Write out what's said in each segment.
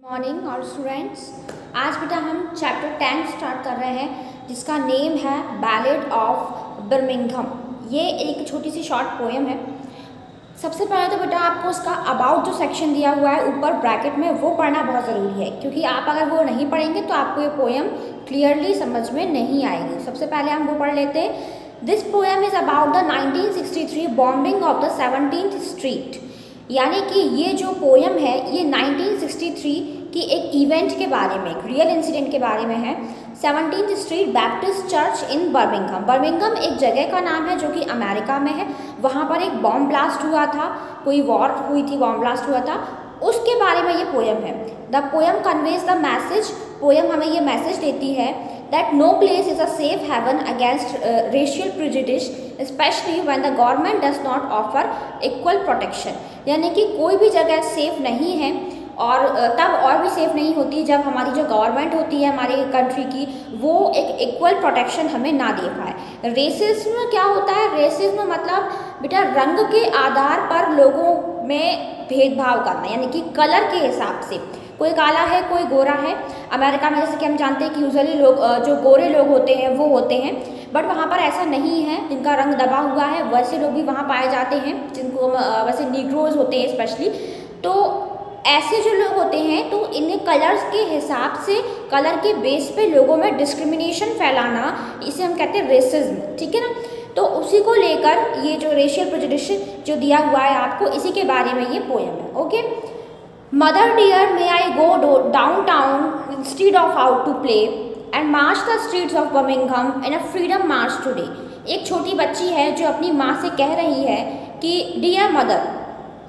Morning और students, आज बेटा हम चैप्टर टेन स्टार्ट कर रहे हैं, जिसका नेम है बैलेड ऑफ़ बर्मिंघम ये एक छोटी सी शॉर्ट पोएम है। सबसे पहले तो बेटा आपको उसका अबाउट जो सेक्शन दिया हुआ है, ऊपर ब्रैकेट में, वो पढ़ना बहुत ज़रूरी है, क्योंकि आप अगर वो नहीं पढ़ेंगे तो आपको ये पोएम क्लियरली समझ में नहीं आएगी। सबसे पहले हम वो पढ़ लेते हैं। This poem is about the 1963 bombing of the seventeen street यानी कि ये जो पोएम है 1963 की एक इवेंट के बारे में एक रियल इंसिडेंट के बारे में है। Seventeen street Baptist church in Birmingham Birmingham एक जगह का नाम है जो कि अमेरिका में है। वहाँ पर एक बॉम्ब ब्लास्ट हुआ था। कोई वॉर हुई थी बॉम्ब ब्लास्ट हुआ था। उसके बारे में ये पोयम है। The poem conveys the message poem हमें ये मैसेज देती है that no place is a safe haven against racial prejudice specially when the government does not offer equal protection यानी कि कोई भी जगह सेफ़ नहीं है। और तब और भी सेफ़ नहीं होती जब हमारी जो गवर्नमेंट होती है हमारी कंट्री की, वो एक इक्वल प्रोटेक्शन हमें ना दे पाए। रेसिज्म क्या होता है? रेसिज्म मतलब बेटा, रंग के आधार पर लोगों में भेदभाव करना, यानी कि कलर के हिसाब से। कोई काला है, कोई गोरा है। अमेरिका में जैसे कि हम जानते हैं कि यूजली लोग जो गोरे लोग होते हैं, वो होते हैं। बट वहाँ पर ऐसा नहीं है। जिनका रंग दबा हुआ है, वैसे लोग भी वहाँ पाए जाते हैं। जिनको वैसे निग्रोज होते हैं स्पेशली तो ऐसे जो लोग होते हैं तो इन्हें कलर्स के हिसाब से कलर के बेस पे लोगों में डिस्क्रिमिनेशन फैलाना, इसे हम कहते हैं रेसिज्म ठीक है ना? तो उसी को लेकर ये जो रेशियल प्रोजिडिश जो दिया हुआ है आपको, इसी के बारे में ये पोएम है okay mother dear may I go downtown instead of out to play and march the streets of Birmingham in a freedom march today एक छोटी बच्ची है जो अपनी माँ से कह रही है कि डियर मदर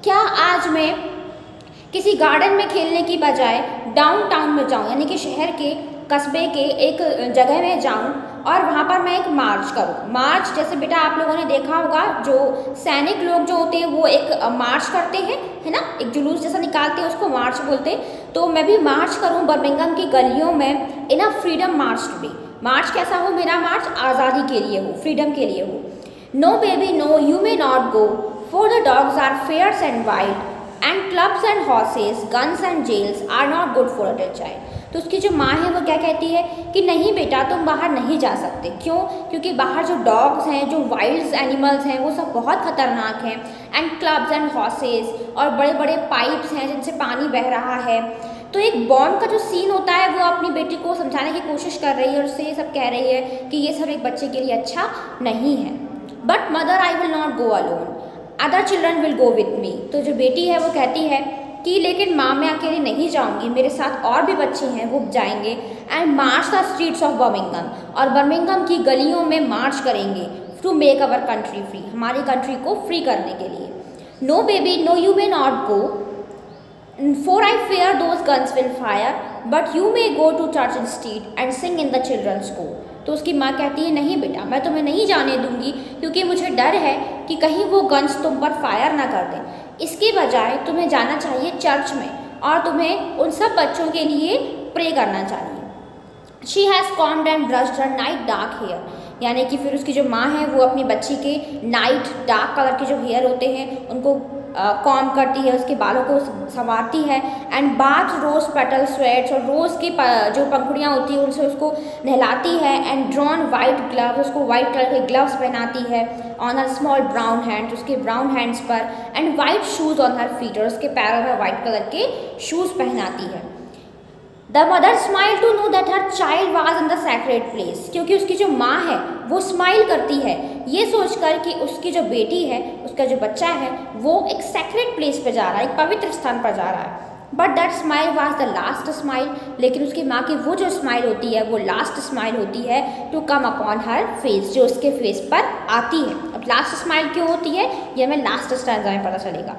क्या आज मैं किसी गार्डन में खेलने की बजाय डाउन टाउन में जाऊँ, यानी कि शहर के कस्बे के एक जगह में जाऊँ और वहाँ पर मैं एक मार्च करूँ। मार्च जैसे बेटा आप लोगों ने देखा होगा, जो सैनिक लोग जो होते हैं, वो एक मार्च करते हैं, है ना? एक जुलूस जैसा निकालते हैं, उसको मार्च बोलते हैं। तो मैं भी मार्च करूँ बर्मिंगम की गलियों में इन फ्रीडम मार्च टूडे मार्च कैसा हो मेरा मार्च आज़ादी के लिए हो फ्रीडम के लिए हो। No baby no you may not go for the dogs are fierce and white and clubs and horses guns and jails are not good for a child तो उसकी जो माँ है, वो क्या कहती है कि नहीं बेटा, तुम बाहर नहीं जा सकते। क्यों? क्योंकि बाहर जो डॉग्स हैं, जो वाइल्ड एनिमल्स हैं, वो सब बहुत ख़तरनाक हैं। एंड क्लब्स एंड हॉर्सेस और बड़े बड़े पाइप्स हैं जिनसे पानी बह रहा है। तो एक बॉन्ड का जो सीन होता है, वो अपनी बेटी को समझाने की कोशिश कर रही है और उससे ये सब कह रही है कि ये सब एक बच्चे के लिए अच्छा नहीं है। But mother I will not go alone other children will go with me तो जो बेटी है वो कहती है कि लेकिन माँ मैं अकेले नहीं जाऊँगी, मेरे साथ और भी बच्चे हैं, वो जाएँगे and march the streets of Birmingham और बर्मिंगम की गलियों में मार्च करेंगे to make our country free हमारी कंट्री को फ्री करने के लिए। No baby no you may not go for I fear those guns will fire but you may go to church instead and sing in the children's school तो उसकी माँ कहती है, नहीं बेटा, मैं तुम्हें नहीं जाने दूँगी, क्योंकि मुझे डर है कि कहीं वो गन्स तुम पर फायर ना कर दें। इसके बजाय तुम्हें जाना चाहिए चर्च में और तुम्हें उन सब बच्चों के लिए प्रे करना चाहिए। She has combed and brushed her night dark hair यानी कि फिर उसकी जो माँ है, वो अपनी बच्ची के नाइट डार्क कलर के जो हेयर होते हैं, उनको कॉम करती है, उसके बालों को संवारती है and bath rose petal sweets और रोज़ की जो पंखुड़ियाँ होती हैं, उनसे उसको नहलाती है एंड ड्रॉन वाइट ग्लव उसको वाइट कलर के ग्लव्स पहनाती है on her small brown hands उसके ब्राउन हैंड्स पर and white shoes on her feet और उसके पैरों में वाइट कलर के शूज़ पहनाती है। The mother smile to know that her child was in the sacred place क्योंकि उसकी जो माँ है, वो स्माइल करती है। ये सोचकर कि उसकी जो बेटी है, उसका जो बच्चा है, वो एक सेक्रेट प्लेस पे जा रहा है, एक पवित्र स्थान पर जा रहा है। But that smile was the last smile लेकिन उसकी माँ की वो जो स्माइल होती है, वो लास्ट स्माइल होती है to come upon her face जो उसके फेस पर आती है। अब लास्ट स्माइल क्यों होती है? ये हमें लास्ट स्टैंडा में पता चलेगा।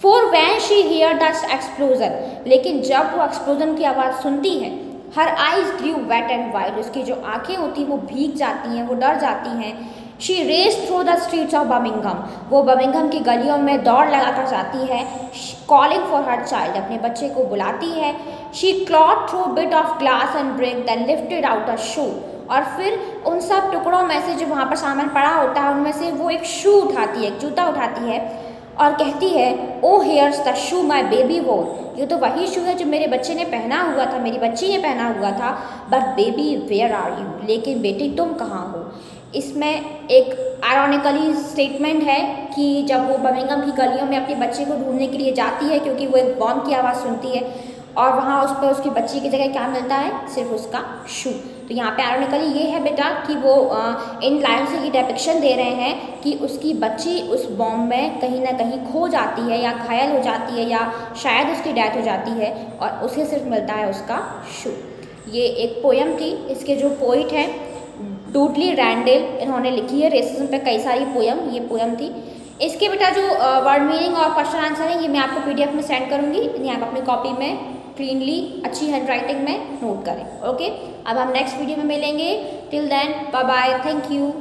For when she hear this explosion लेकिन जब वो एक्सप्लोजन की आवाज़ सुनती है her eyes grieve wet and white उसकी जो आँखें होती हैं, वो भीग जाती हैं, वो डर जाती हैं। She race through the streets of Birmingham वो बर्मिंगम की गलियों में दौड़ लगाकर जाती है कॉलिंग फॉर हर चाइल्ड अपने बच्चे को बुलाती है। She clawed through bit of glass and brick then lifted out a shoe और फिर उन सब टुकड़ों में से जो वहाँ पर सामान पड़ा होता है, उनमें से वो एक शू उठाती है, एक जूता उठाती है। और कहती है ओ here's the shoe my baby wore ये तो वही शू है जो मेरे बच्चे ने पहना हुआ था, मेरी बच्ची ने पहना हुआ था। But baby where are you लेकिन बेटी, तुम कहाँ हो? इसमें एक आयरॉनिकली स्टेटमेंट है कि जब वो बर्मिंगम की गलियों में अपने बच्चे को ढूँढने के लिए जाती है, क्योंकि वो एक बॉम्ब की आवाज़ सुनती है, और वहाँ उस पर उसकी बच्ची की जगह क्या मिलता है? सिर्फ़ उसका शू तो यहाँ पे आयरनिकली ये है बेटा कि वो आ, इन लाइन से ये डेपिक्शन दे रहे हैं कि उसकी बच्ची उस बॉम्ब में कहीं ना कहीं खो जाती है या घायल हो जाती है या शायद उसकी डेथ हो जाती है और उसे सिर्फ़ मिलता है उसका शू ये एक पोयम थी। इसके जो पोइट हैं डूडली रैंडल इन्होंने लिखी है। रेसिज्म पे कई सारी पोयम ये पोयम थी। इसके बेटा जो वर्ड मीनिंग और क्वेश्चन आंसर है ये मैं आपको पीडीएफ में सेंड करूँगी। यानी आप अपनी कॉपी में क्लीनली अच्छी हैंड राइटिंग में नोट करें ओके अब हम नेक्स्ट वीडियो में मिलेंगे. Till then bye bye thank you